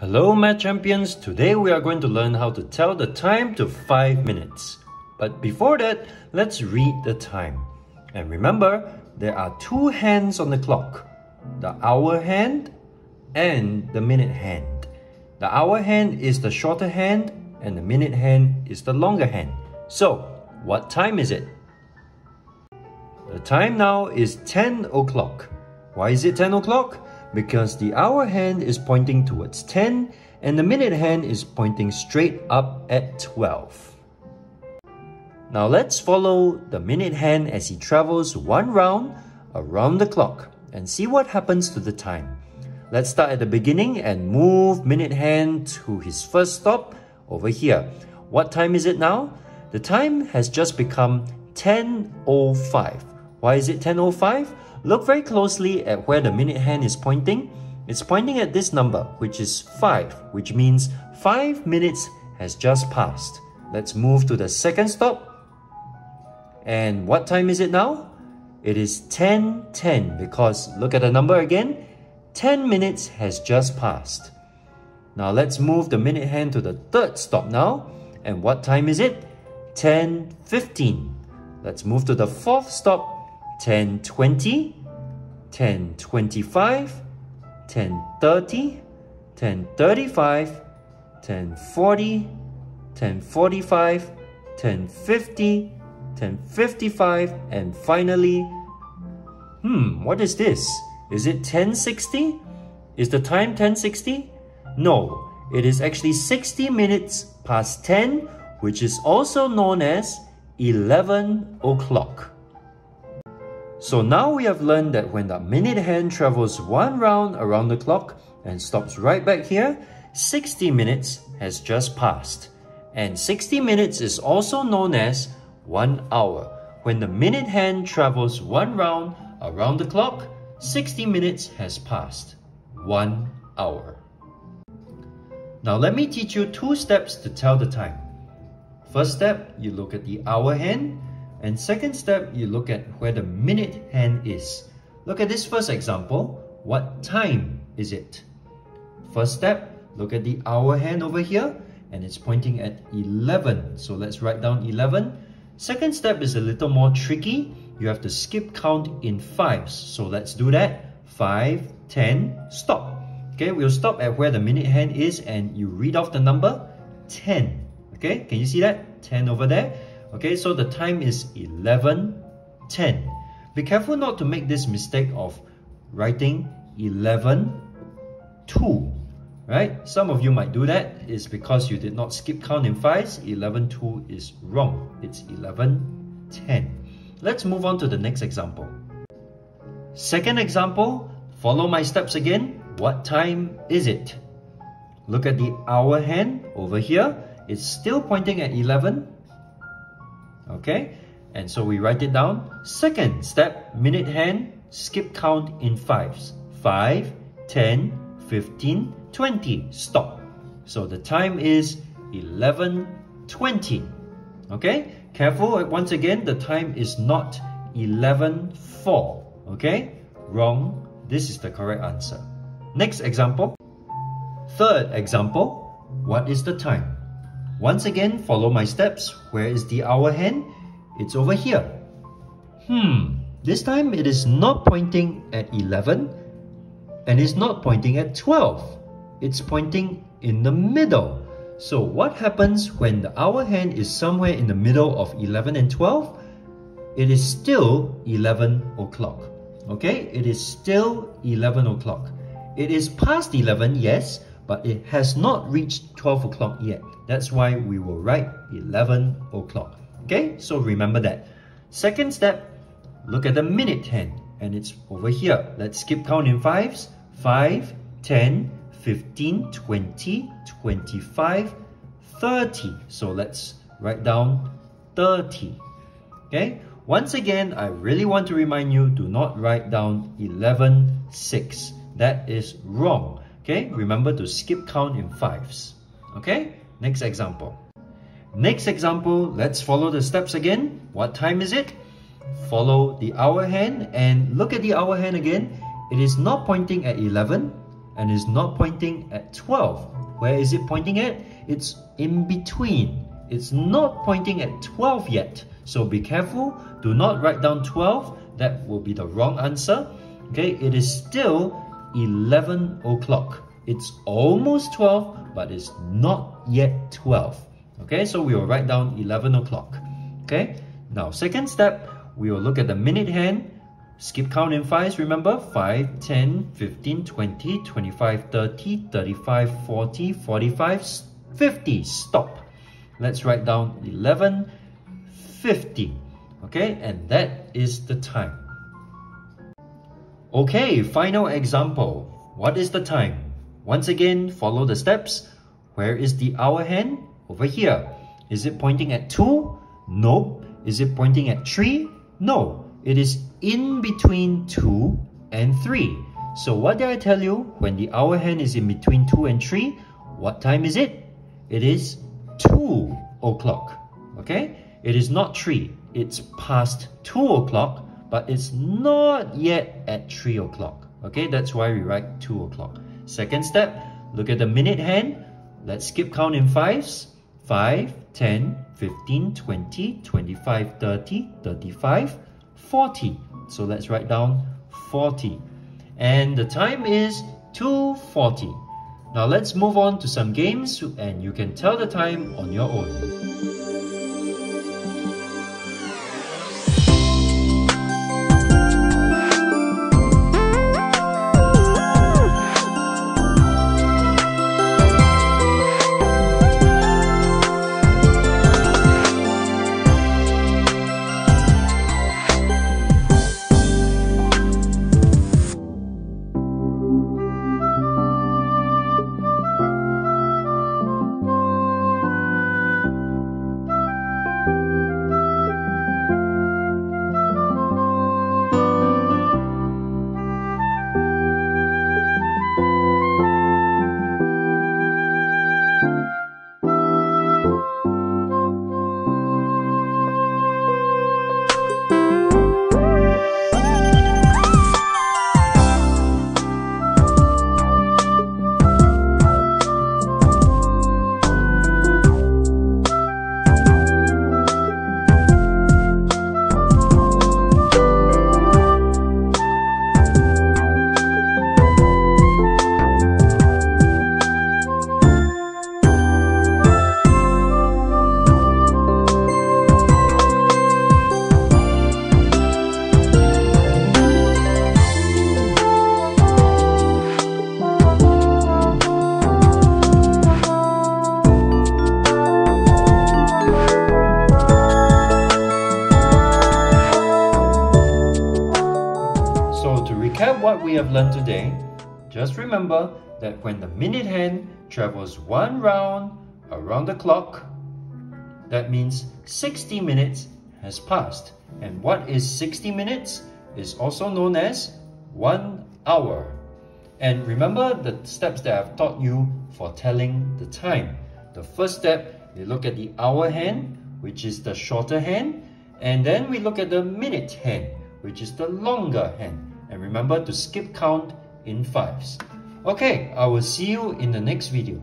Hello Math Champions, today we are going to learn how to tell the time to 5 minutes. But before that, let's read the time. And remember, there are two hands on the clock, the hour hand and the minute hand. The hour hand is the shorter hand and the minute hand is the longer hand. So, what time is it? The time now is 10 o'clock. Why is it 10 o'clock? Because the hour hand is pointing towards 10 and the minute hand is pointing straight up at 12. Now let's follow the minute hand as he travels one round around the clock and see what happens to the time. Let's start at the beginning and move minute hand to his first stop over here. What time is it now? The time has just become 10.05. Why is it 10.05? Look very closely at where the minute hand is pointing. It's pointing at this number, which is 5, which means 5 minutes has just passed. Let's move to the second stop. And what time is it now? It is 10.10 because look at the number again. 10 minutes has just passed. Now let's move the minute hand to the third stop now. And what time is it? 10.15. Let's move to the fourth stop 1020, 1025, 1030, 1035, 1040, 1045, 1050, 1055, and finally, hmm, what is this? Is it 1060? Is the time 1060? No, it is actually 60 minutes past 10, which is also known as 11 o'clock. So now we have learned that when the minute hand travels one round around the clock and stops right back here, 60 minutes has just passed. And 60 minutes is also known as 1 hour. When the minute hand travels one round around the clock, 60 minutes has passed. 1 hour. Now let me teach you two steps to tell the time. First step, you look at the hour hand and second step, you look at where the minute hand is. Look at this first example. What time is it? First step, look at the hour hand over here and it's pointing at 11. So let's write down 11. Second step is a little more tricky. You have to skip count in fives. So let's do that. 5, 10, stop. Okay, we'll stop at where the minute hand is and you read off the number 10. Okay, can you see that? 10 over there. Okay, so the time is 11.10. Be careful not to make this mistake of writing 11.2. Right? Some of you might do that. It's because you did not skip count in fives. 11.2 is wrong. It's 11.10. Let's move on to the next example. Second example, follow my steps again. What time is it? Look at the hour hand over here. It's still pointing at 11 okay? And so we write it down. Second step, minute hand, skip count in fives. 5, 10, 15, 20, stop. So the time is 11.20, okay? Careful, once again, the time is not 11.4, okay? Wrong, this is the correct answer. Next example. Third example, what is the time? Once again, follow my steps. Where is the hour hand? It's over here. Hmm, this time it is not pointing at 11 and it's not pointing at 12. It's pointing in the middle. So what happens when the hour hand is somewhere in the middle of 11 and 12? It is still 11 o'clock. Okay, it is still 11 o'clock. It is past 11, yes, but it has not reached 12 o'clock yet. That's why we will write 11 o'clock. Okay, so remember that. Second step, look at the minute hand and it's over here. Let's skip count in fives. 5, 10, 15, 20, 25, 30. So let's write down 30. Okay, once again, I really want to remind you, do not write down 11, 6. That is wrong. Okay, remember to skip count in fives. Okay, Next example. Next example, let's follow the steps again. What time is it? Follow the hour hand and look at the hour hand again. It is not pointing at 11 and is not pointing at 12. Where is it pointing at? It's in between. It's not pointing at 12 yet. So be careful. Do not write down 12. That will be the wrong answer. Okay, it is still 11 o'clock. It's almost 12, but it's not yet 12. Okay, so we will write down 11 o'clock. Okay, now second step, we will look at the minute hand. Skip count in fives, remember? 5, 10, 15, 20, 25, 30, 35, 40, 45, 50. Stop. Let's write down 11, 50. Okay, and that is the time. Okay, final example. What is the time? Once again, follow the steps. Where is the hour hand? Over here. Is it pointing at 2? Nope. Is it pointing at 3? No. It is in between 2 and 3. So what did I tell you? When the hour hand is in between 2 and 3, what time is it? It is 2 o'clock. Okay? It is not 3. It's past 2 o'clock, but it's not yet at 3 o'clock. Okay? That's why we write 2 o'clock. Second step, look at the minute hand. Let's skip count in fives. 5, 10, 15, 20, 25, 30, 35, 40. So let's write down 40. And the time is 2.40. Now let's move on to some games and you can tell the time on your own. Have learned today, just remember that when the minute hand travels one round around the clock, that means 60 minutes has passed. And what is 60 minutes is also known as one hour. And remember the steps that I've taught you for telling the time. The first step, you look at the hour hand, which is the shorter hand, and then we look at the minute hand, which is the longer hand. And remember to skip count in fives. Okay, I will see you in the next video.